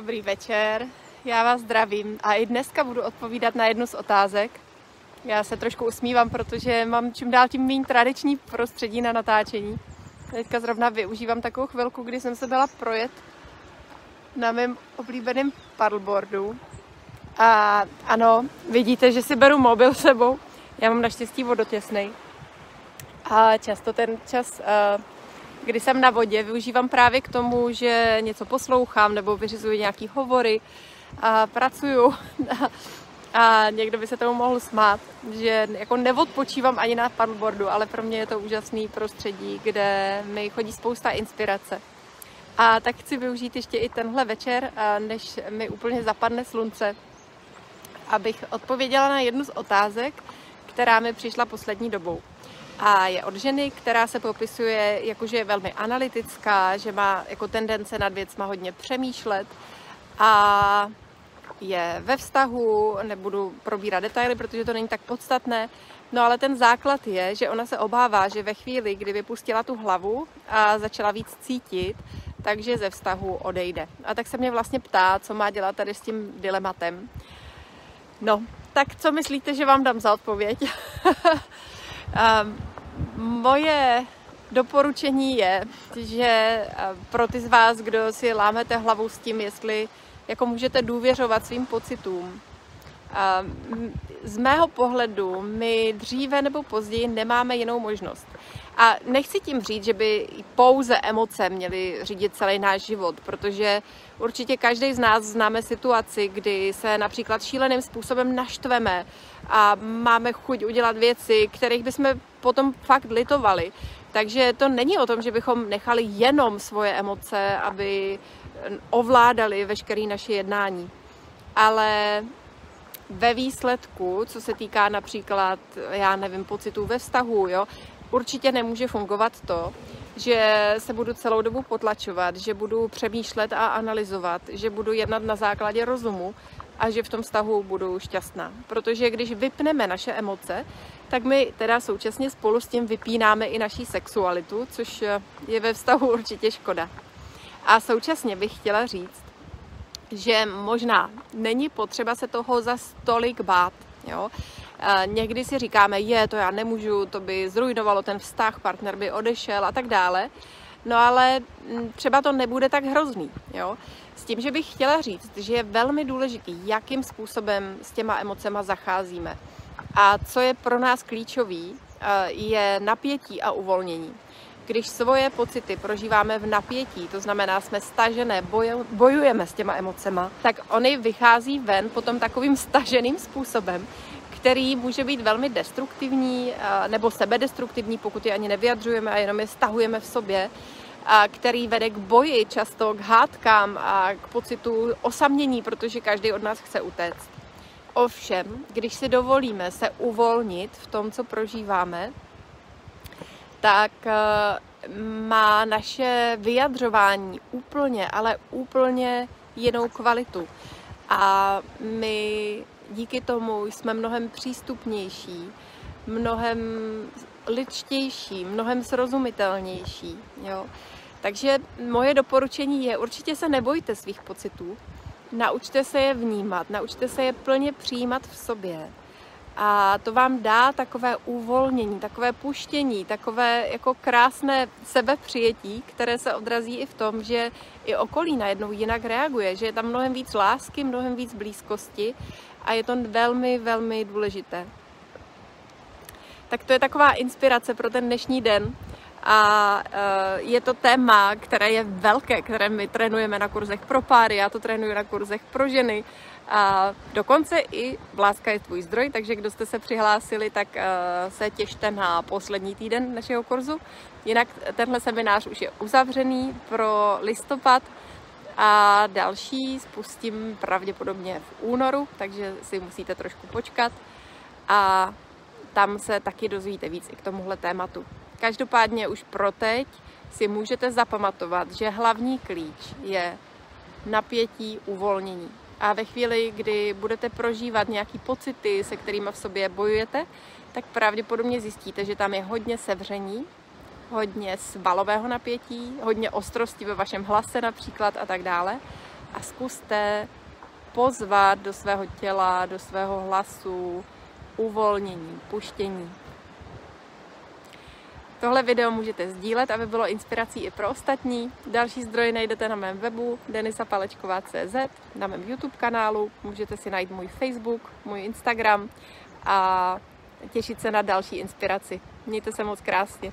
Dobrý večer, já vás zdravím a i dneska budu odpovídat na jednu z otázek. Já se trošku usmívám, protože mám čím dál tím méně tradiční prostředí na natáčení. Teďka zrovna využívám takovou chvilku, kdy jsem se byla projet na mém oblíbeném paddleboardu. A ano, vidíte, že si beru mobil sebou. Já mám naštěstí vodotěsnej. A často ten čas uh, kdy jsem na vodě, využívám právě k tomu, že něco poslouchám nebo vyřizuji nějaký hovory a pracuju. A někdo by se tomu mohl smát, že jako neodpočívám ani na paddleboardu, ale pro mě je to úžasný prostředí, kde mi chodí spousta inspirace. A tak chci využít ještě i tenhle večer, než mi úplně zapadne slunce, abych odpověděla na jednu z otázek, která mi přišla poslední dobou a je od ženy, která se popisuje jako, že je velmi analytická, že má jako tendence nad věcma hodně přemýšlet a je ve vztahu, nebudu probírat detaily, protože to není tak podstatné, no ale ten základ je, že ona se obává, že ve chvíli, kdy vypustila tu hlavu a začala víc cítit, takže ze vztahu odejde. A tak se mě vlastně ptá, co má dělat tady s tím dilematem. No, tak co myslíte, že vám dám za odpověď? um, Moje doporučení je, že pro ty z vás, kdo si lámete hlavu s tím, jestli jako můžete důvěřovat svým pocitům, z mého pohledu my dříve nebo později nemáme jinou možnost. A nechci tím říct, že by pouze emoce měly řídit celý náš život, protože určitě každý z nás známe situaci, kdy se například šíleným způsobem naštveme a máme chuť udělat věci, kterých bychom potom fakt litovali. Takže to není o tom, že bychom nechali jenom svoje emoce, aby ovládali veškeré naše jednání. Ale ve výsledku, co se týká například, já nevím, pocitů ve vztahu, jo, určitě nemůže fungovat to, že se budu celou dobu potlačovat, že budu přemýšlet a analyzovat, že budu jednat na základě rozumu a že v tom vztahu budu šťastná. Protože když vypneme naše emoce, tak my teda současně spolu s tím vypínáme i naší sexualitu, což je ve vztahu určitě škoda. A současně bych chtěla říct, že možná není potřeba se toho za stolik bát. Jo? Někdy si říkáme, je, to já nemůžu, to by zrujnovalo ten vztah, partner by odešel a tak dále. No ale mm, třeba to nebude tak hrozný, jo. S tím, že bych chtěla říct, že je velmi důležitý, jakým způsobem s těma emocema zacházíme. A co je pro nás klíčový, eh, je napětí a uvolnění. Když svoje pocity prožíváme v napětí, to znamená, jsme stažené, bojujeme s těma emocema, tak oni vychází ven potom takovým staženým způsobem, který může být velmi destruktivní nebo sebedestruktivní, pokud je ani nevyjadřujeme a jenom je stahujeme v sobě, a který vede k boji, často k hádkám a k pocitu osamění, protože každý od nás chce utéct. Ovšem, když si dovolíme se uvolnit v tom, co prožíváme, tak má naše vyjadřování úplně, ale úplně jinou kvalitu. A my díky tomu jsme mnohem přístupnější, mnohem lidštější, mnohem srozumitelnější. Jo? Takže moje doporučení je, určitě se nebojte svých pocitů, naučte se je vnímat, naučte se je plně přijímat v sobě. A to vám dá takové uvolnění, takové puštění, takové jako krásné sebepřijetí, které se odrazí i v tom, že i okolí najednou jinak reaguje, že je tam mnohem víc lásky, mnohem víc blízkosti a je to velmi, velmi důležité. Tak to je taková inspirace pro ten dnešní den. A uh, je to téma, které je velké, které my trénujeme na kurzech pro páry, já to trénuji na kurzech pro ženy. A dokonce i Láska je tvůj zdroj, takže kdo jste se přihlásili, tak uh, se těšte na poslední týden našeho kurzu. Jinak tenhle seminář už je uzavřený pro listopad a další spustím pravděpodobně v únoru, takže si musíte trošku počkat a tam se taky dozvíte víc i k tomuhle tématu. Každopádně už pro teď si můžete zapamatovat, že hlavní klíč je napětí, uvolnění. A ve chvíli, kdy budete prožívat nějaký pocity, se kterými v sobě bojujete, tak pravděpodobně zjistíte, že tam je hodně sevření, hodně svalového napětí, hodně ostrosti ve vašem hlase například a tak dále. a zkuste pozvat do svého těla, do svého hlasu uvolnění, puštění. Tohle video můžete sdílet, aby bylo inspirací i pro ostatní. Další zdroje najdete na mém webu denisapalečková.cz, na mém YouTube kanálu, můžete si najít můj Facebook, můj Instagram a těšit se na další inspiraci. Mějte se moc krásně.